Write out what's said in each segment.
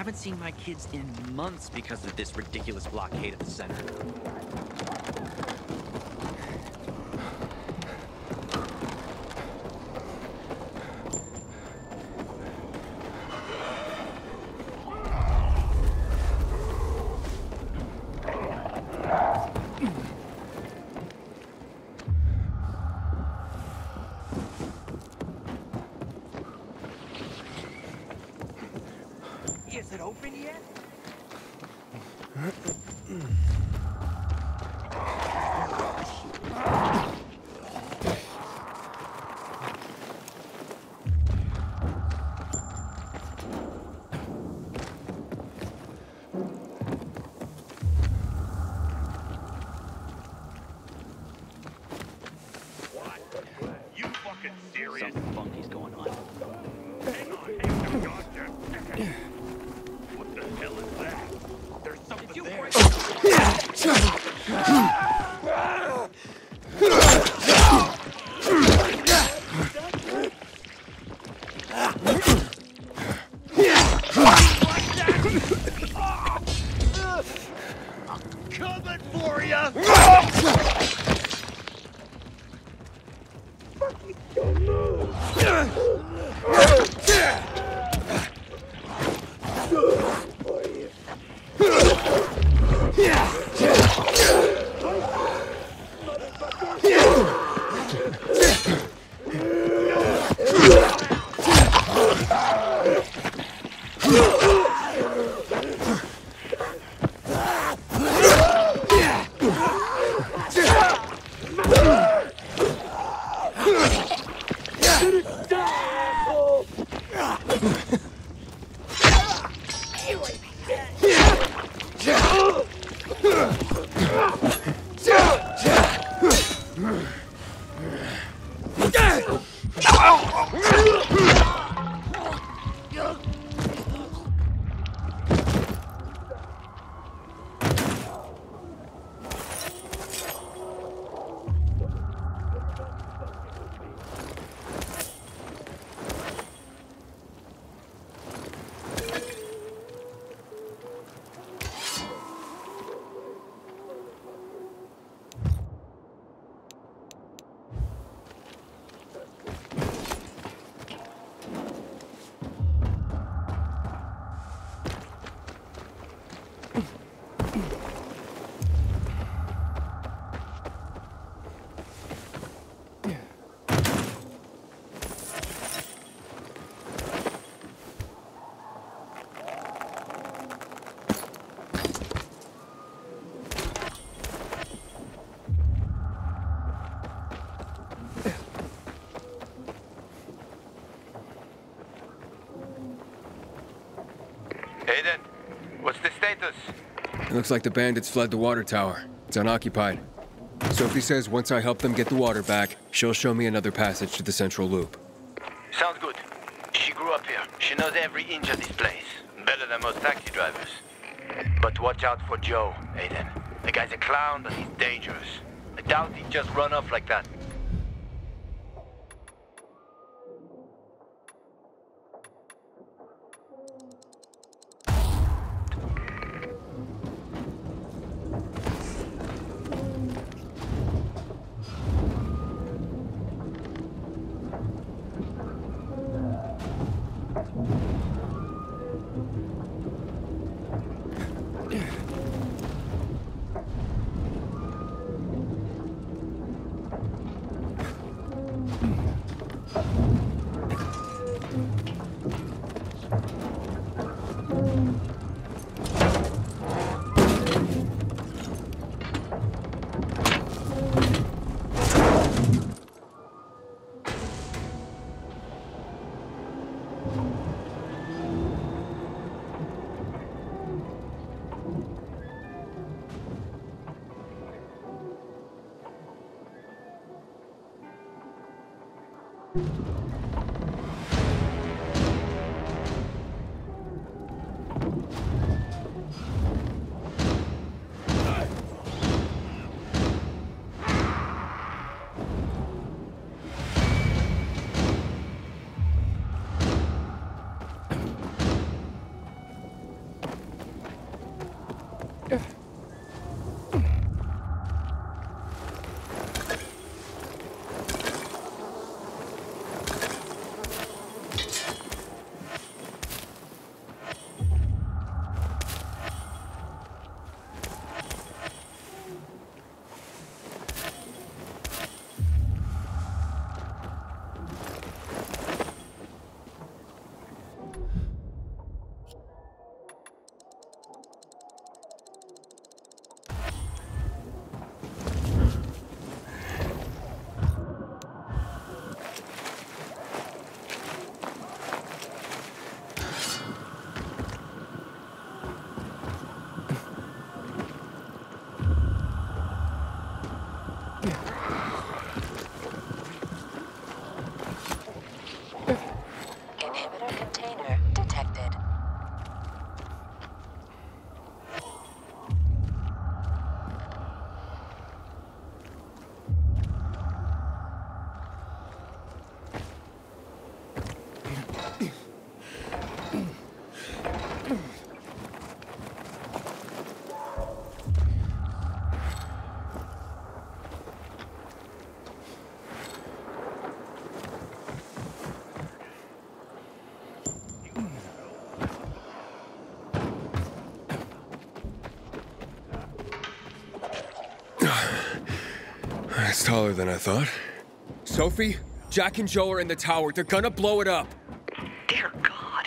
haven't seen my kids in months because of this ridiculous blockade at the center. Something funky's going on. Hang on, hang on, gotcha. What the hell is that? There's something there. Coming for you! Aiden, what's the status? It looks like the bandits fled the water tower. It's unoccupied. Sophie says once I help them get the water back, she'll show me another passage to the central loop. Sounds good. She grew up here. She knows every inch of this place. Better than most taxi drivers. But watch out for Joe, Aiden. The guy's a clown, but he's dangerous. I doubt he'd just run off like that. It's taller than I thought. Sophie, Jack and Joe are in the tower. They're gonna blow it up. Dear God.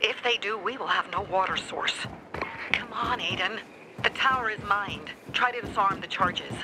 If they do, we will have no water source. Come on, Aiden. The tower is mined. Try to disarm the charges.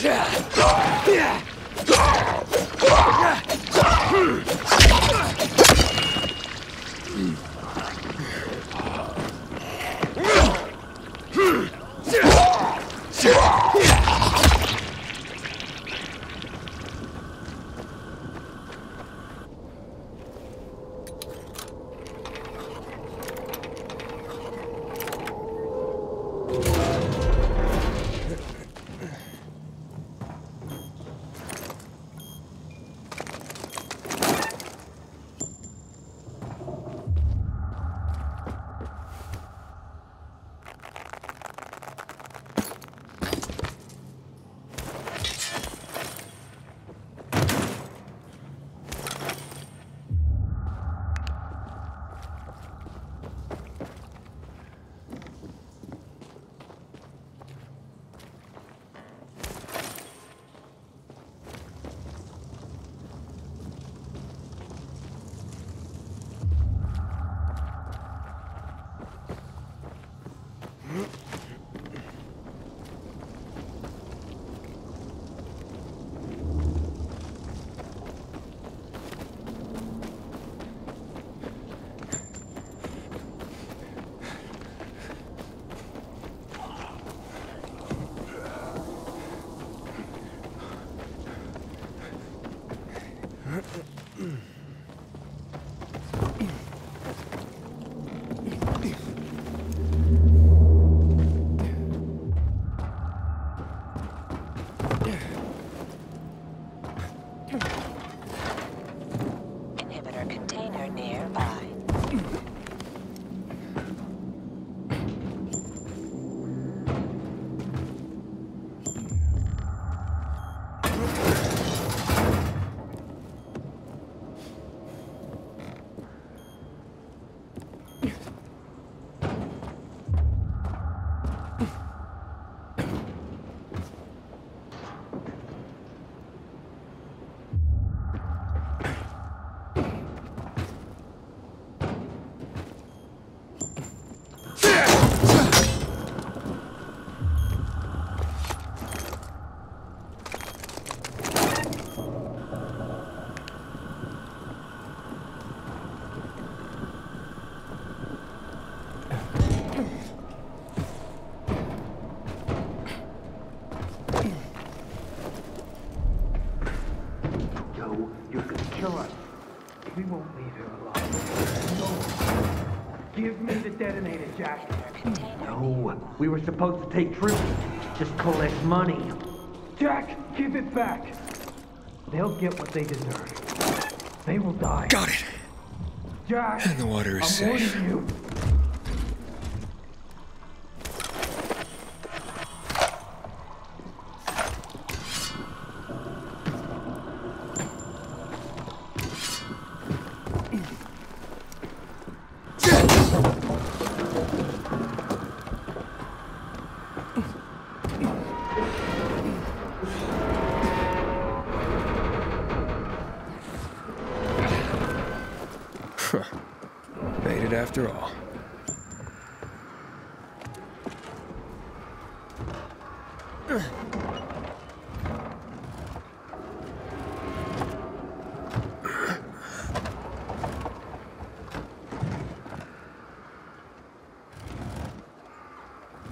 Yeah. Yeah! Mm-hmm. Detonated, Jack. No, we were supposed to take troops. Just collect money. Jack, give it back. They'll get what they deserve. They will die. Got it. Jack, And the water is I'm safe. It after all.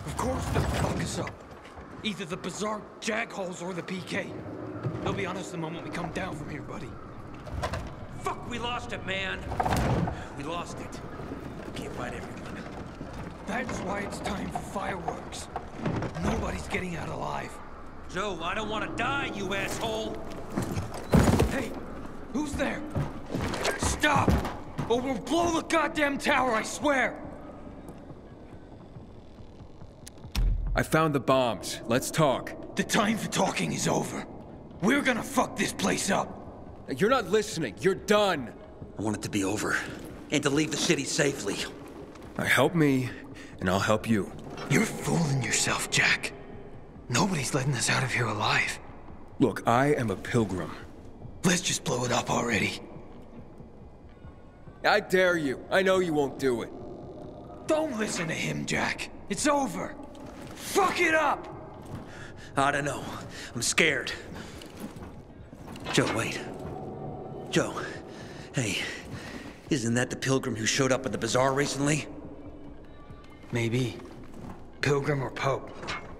Of course they'll fuck us up. Either the bazaar jagholes or the PK. They'll be on us the moment we come down from here, buddy. Fuck, we lost it, man. We lost it. Can't fight everyone. That's why it's time for fireworks. Nobody's getting out alive. Joe, I don't want to die, you asshole. Hey, who's there? Stop! Or we'll blow the goddamn tower, I swear! I found the bombs. Let's talk. The time for talking is over. We're gonna fuck this place up. You're not listening. You're done. I want it to be over. And to leave the city safely. I help me, and I'll help you. You're fooling yourself, Jack. Nobody's letting us out of here alive. Look, I am a pilgrim. Let's just blow it up already. I dare you. I know you won't do it. Don't listen to him, Jack. It's over. Fuck it up! I don't know. I'm scared. Joe, wait. Joe. Hey, isn't that the pilgrim who showed up at the bazaar recently? Maybe. Pilgrim or Pope.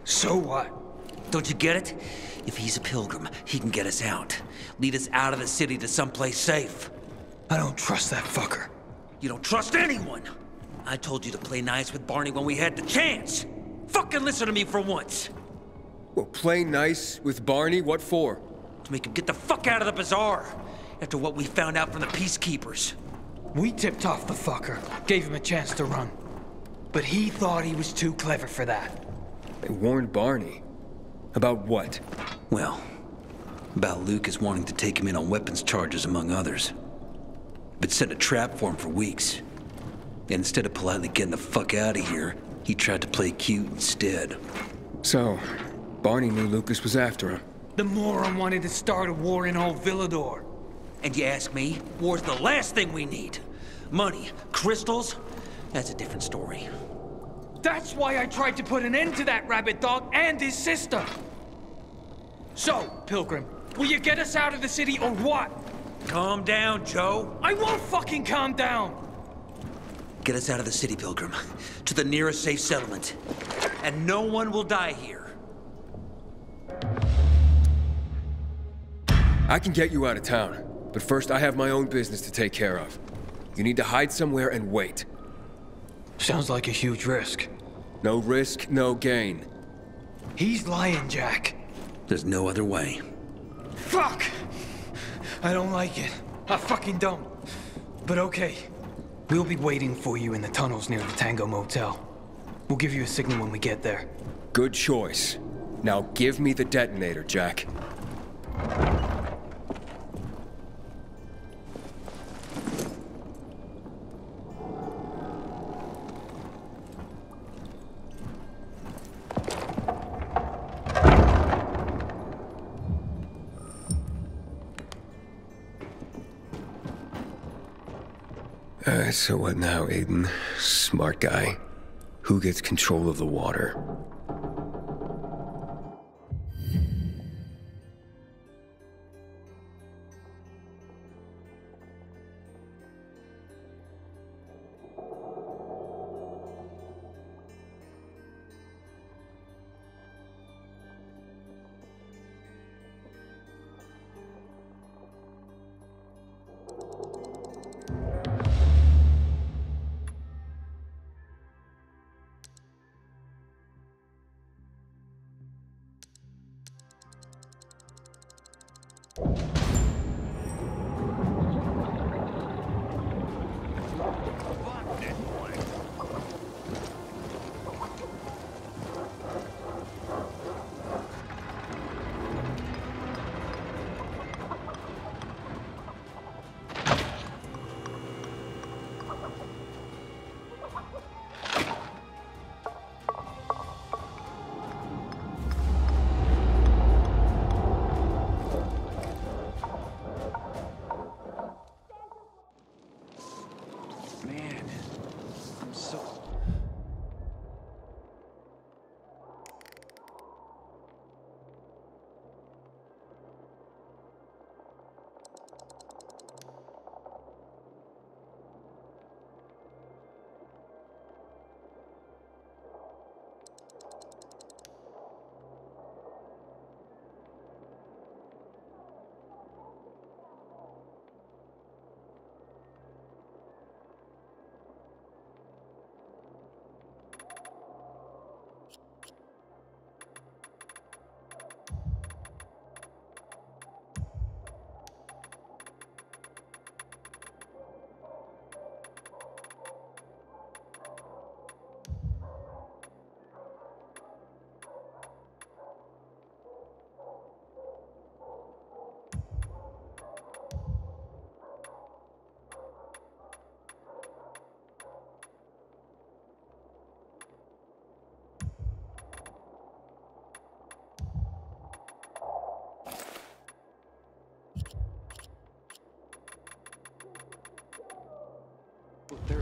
So what? Don't you get it? If he's a pilgrim, he can get us out. Lead us out of the city to someplace safe. I don't trust that fucker. You don't trust anyone! I told you to play nice with Barney when we had the chance! Fucking listen to me for once! Well, play nice with Barney? What for? To make him get the fuck out of the bazaar! After what we found out from the peacekeepers. We tipped off the fucker, gave him a chance to run. But he thought he was too clever for that. They warned Barney. About what? Well, about Lucas wanting to take him in on weapons charges, among others. But set a trap for him for weeks. And instead of politely getting the fuck out of here, he tried to play cute instead. So, Barney knew Lucas was after him. The moron wanted to start a war in old Villedor. And you ask me, war's the last thing we need. Money, crystals, that's a different story. That's why I tried to put an end to that rabbit dog and his sister. So, Pilgrim, will you get us out of the city or what? Calm down, Joe. I won't fucking calm down! Get us out of the city, Pilgrim. To the nearest safe settlement. And no one will die here. I can get you out of town, but first I have my own business to take care of. You need to hide somewhere and wait. Sounds like a huge risk. No risk, no gain. He's lying, Jack. There's no other way. Fuck! I don't like it. I fucking don't. But okay. We'll be waiting for you in the tunnels near the Tango Motel. We'll give you a signal when we get there. Good choice. Now give me the detonator, Jack. So what now, Aiden? Smart guy. Who gets control of the water?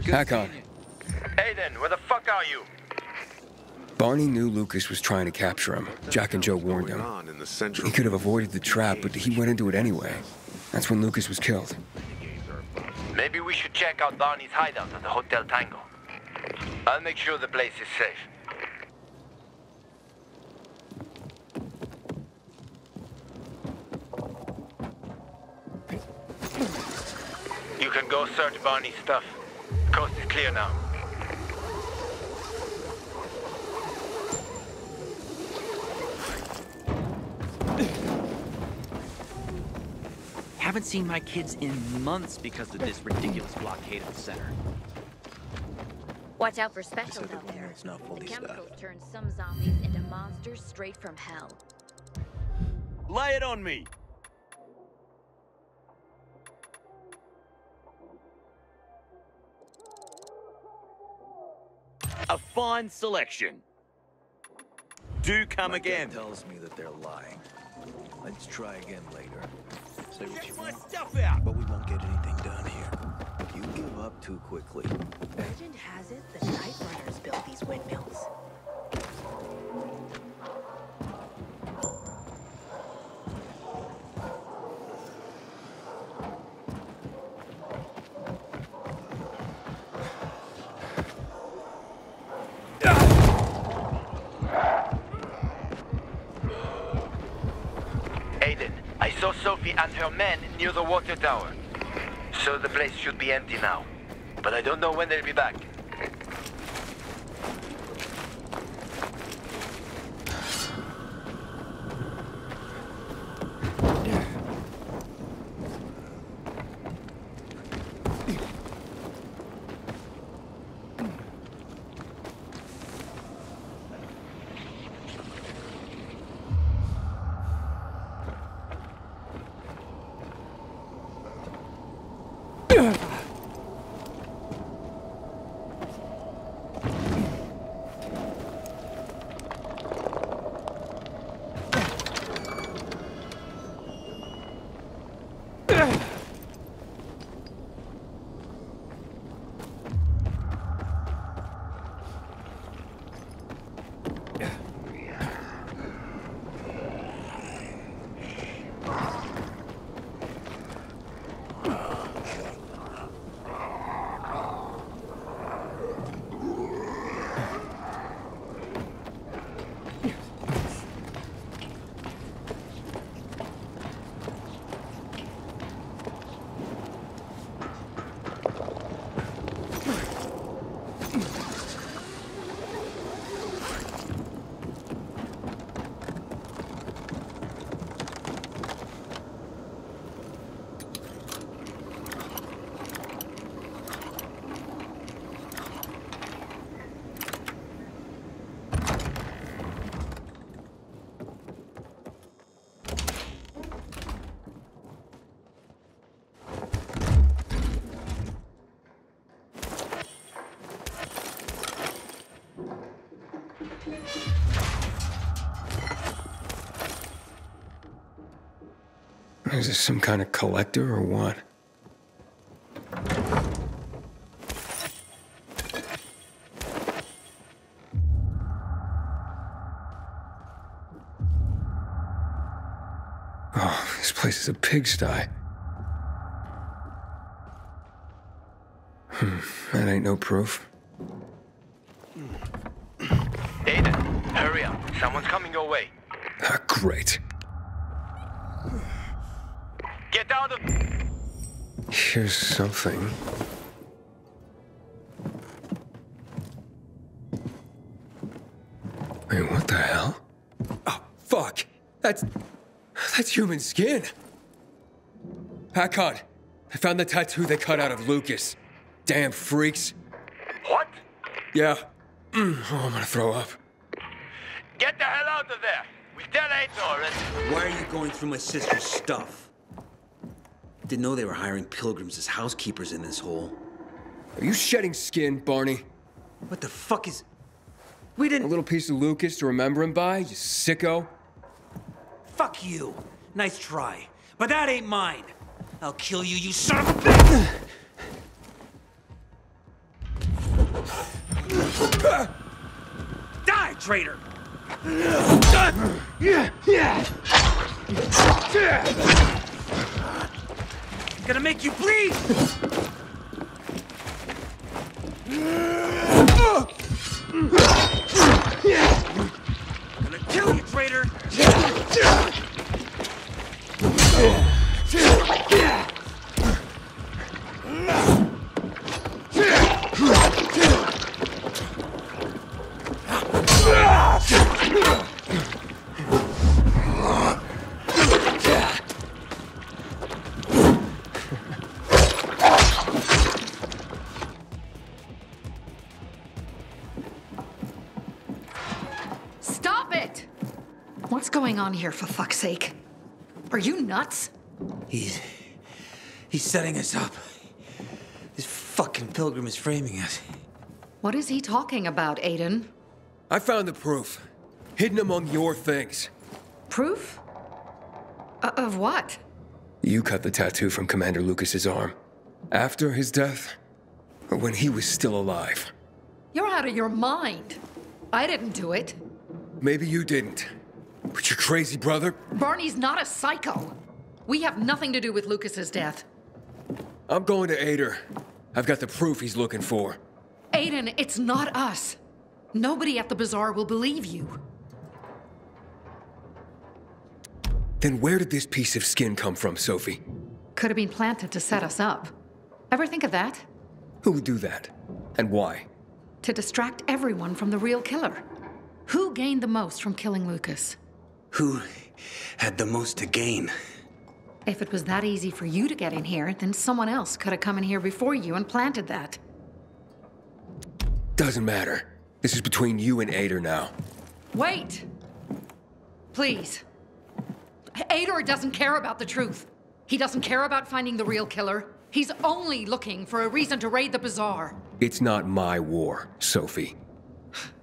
Hakon, Aiden, where the fuck are you? Barney knew Lucas was trying to capture him. Jack and Joe warned him. on in the central He could have avoided the trap, but he went into it anyway. That's when Lucas was killed. Maybe we should check out Barney's hideout at the Hotel Tango. I'll make sure the place is safe. You can go search Barney's stuff. Coast clear now. Haven't seen my kids in months because of this ridiculous blockade of the center. Watch out for specials out there. the chemicals turn some zombies into monsters straight from hell. Lay it on me. A fine selection. Do come My again. tells me that they're lying. Let's try again later. Say what you my want, stuff out. but we won't get anything done here. You give up too quickly. Legend has it the Night Runners built these windmills. And her men near the water tower. So the place should be empty now. But I don't know when they'll be back. Is this some kind of collector or what? Oh, this place is a pigsty. Hmm, that ain't no proof. Aiden, hurry up. Someone's coming your way. Ah, great. Get out of... Here's something. Wait, what the hell? Oh, fuck! That's. That's human skin! Hakon! I found the tattoo they cut out of Lucas. Damn freaks. What? Yeah. Mm, oh, I'm gonna throw up. Get the hell out of there! We tell Aiden already. Why are you going through my sister's stuff? Didn't know they were hiring pilgrims as housekeepers in this hole. Are you shedding skin, Barney? What the fuck is... We didn't... A little piece of Lucas to remember him by, you sicko? Fuck you. Nice try. But that ain't mine. I'll kill you, you son of a bitch! Die, traitor! Gonna make you bleed! On here, for fuck's sake? Are you nuts? He's... He's setting us up. This fucking pilgrim is framing us. What is he talking about, Aiden? I found the proof. Hidden among your things. Proof? O- of what? You cut the tattoo from Commander Lucas's arm. After his death? Or when he was still alive? You're out of your mind. I didn't do it. Maybe you didn't. But you're crazy brother? Barney's not a psycho. We have nothing to do with Lucas's death. I'm going to Aitor. I've got the proof he's looking for. Aiden, it's not us. Nobody at the bazaar will believe you. Then where did this piece of skin come from, Sophie? Could have been planted to set us up. Ever think of that? Who would do that? And why? To distract everyone from the real killer. Who gained the most from killing Lucas? Who had the most to gain? If it was that easy for you to get in here, then someone else could have come in here before you and planted that. Doesn't matter. This is between you and Aitor now. Wait! Please. Aitor doesn't care about the truth. He doesn't care about finding the real killer. He's only looking for a reason to raid the bazaar. It's not my war, Sophie.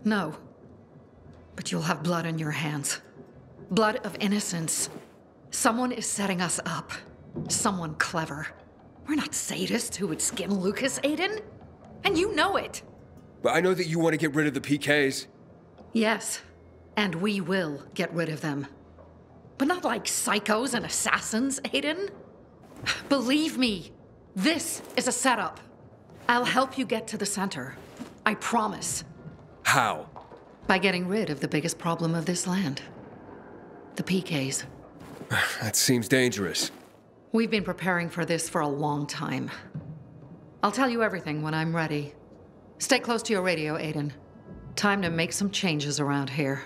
No. But you'll have blood on your hands. Blood of innocence. Someone is setting us up. Someone clever. We're not sadists who would skin Lucas, Aiden. And you know it. But I know that you want to get rid of the PKs. Yes. And we will get rid of them. But not like psychos and assassins, Aiden. Believe me, this is a setup. I'll help you get to the center. I promise. How? By getting rid of the biggest problem of this land the PKs. That seems dangerous. We've been preparing for this for a long time. I'll tell you everything when I'm ready. Stay close to your radio, Aiden. Time to make some changes around here.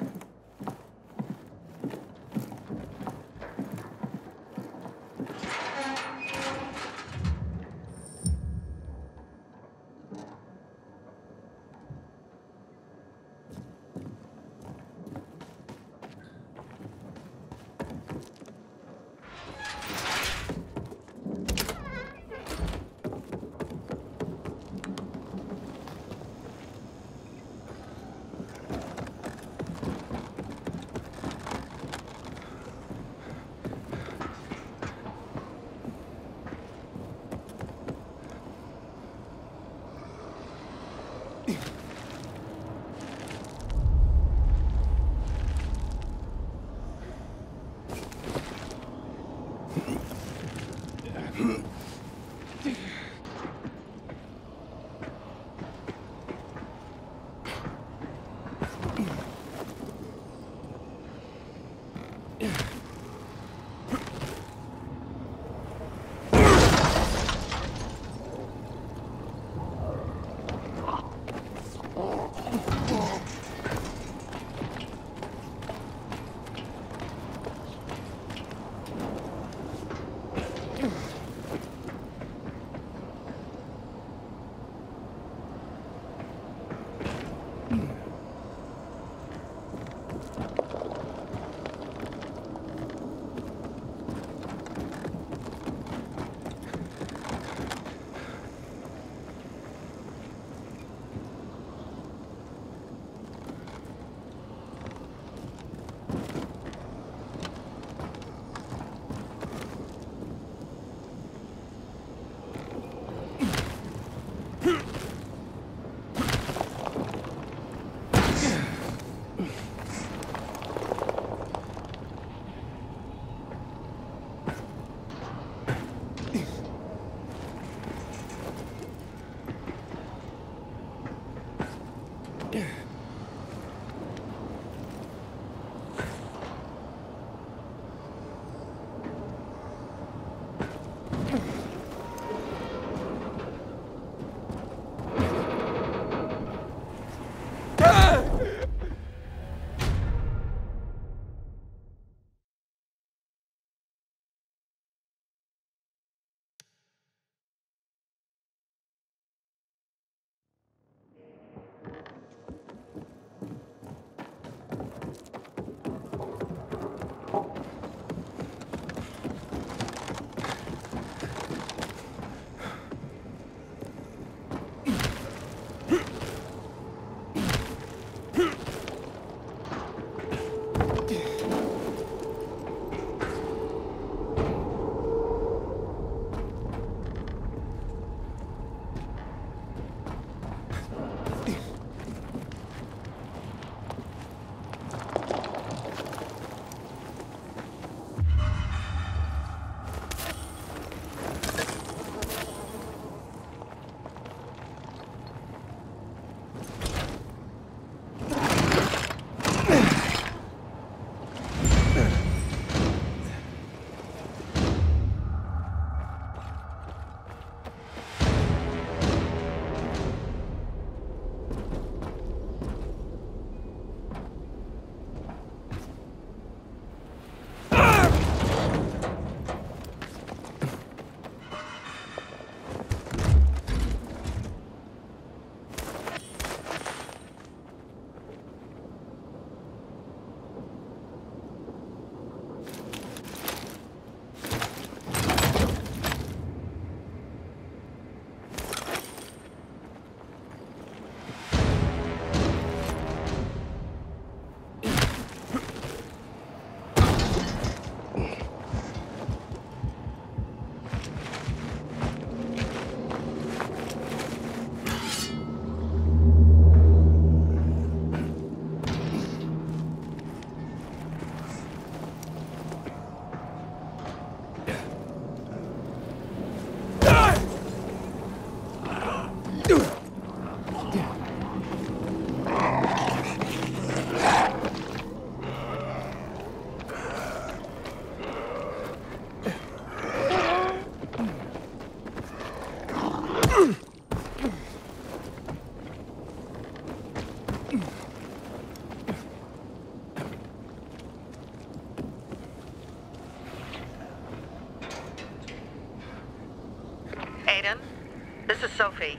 This is Sophie.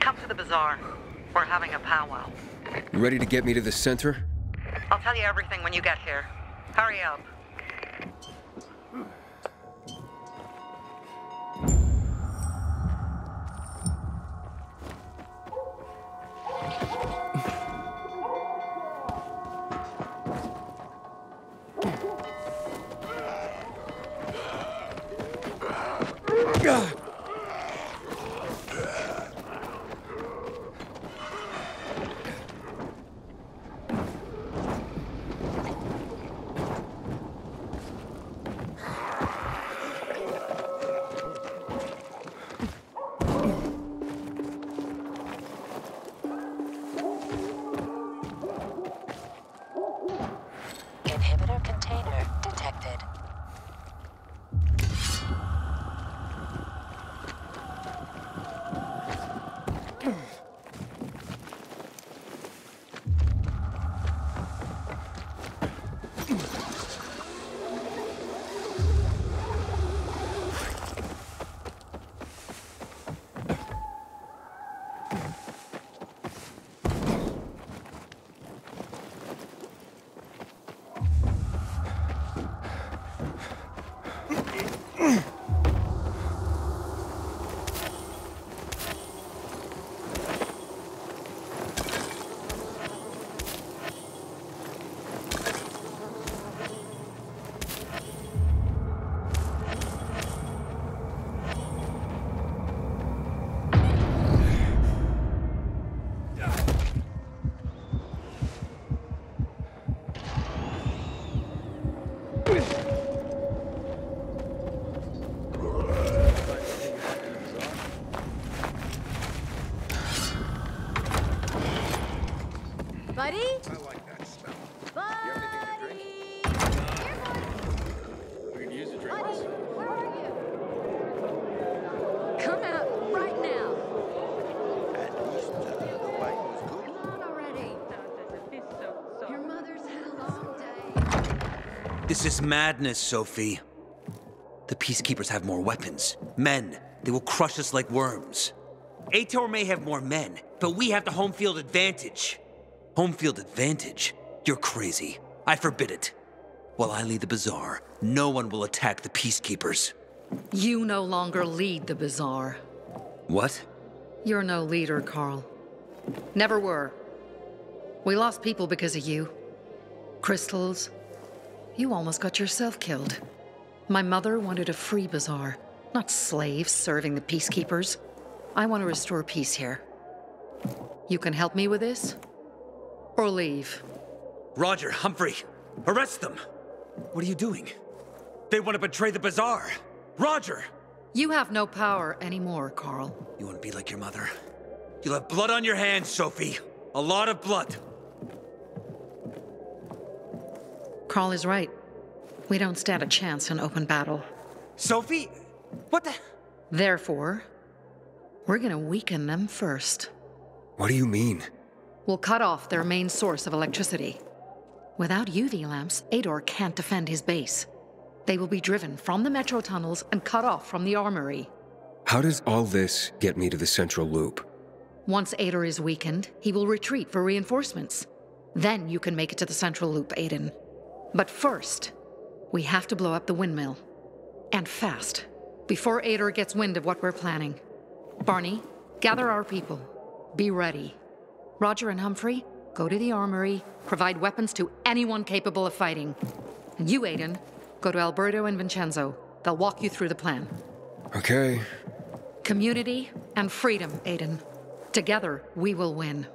Come to the bazaar. We're having a powwow. You ready to get me to the center? I'll tell you everything when you get here. Hurry up. This is madness, Sophie. The Peacekeepers have more weapons. Men. They will crush us like worms. Aitor may have more men, but we have the home field advantage. Home field advantage? You're crazy. I forbid it. While I lead the bazaar, no one will attack the Peacekeepers. You no longer lead the bazaar. What? You're no leader, Carl. Never were. We lost people because of you. Crystals. You almost got yourself killed. My mother wanted a free bazaar, not slaves serving the peacekeepers. I want to restore peace here. You can help me with this? Or leave? Roger, Humphrey, arrest them! What are you doing? They want to betray the bazaar! Roger! You have no power anymore, Carl. You want to be like your mother? You'll have blood on your hands, Sophie. A lot of blood. Carl is right. We don't stand a chance in open battle. Sophie? What the? Therefore, we're gonna weaken them first. What do you mean? We'll cut off their main source of electricity. Without UV lamps, Aitor can't defend his base. They will be driven from the metro tunnels and cut off from the armory. How does all this get me to the central loop? Once Aitor is weakened, he will retreat for reinforcements. Then you can make it to the central loop, Aiden. But first, we have to blow up the windmill. And fast, before Aitor gets wind of what we're planning. Barney, gather our people. Be ready. Roger and Humphrey, go to the armory, provide weapons to anyone capable of fighting. And you, Aiden, go to Alberto and Vincenzo. They'll walk you through the plan. Okay. Community and freedom, Aiden. Together, we will win.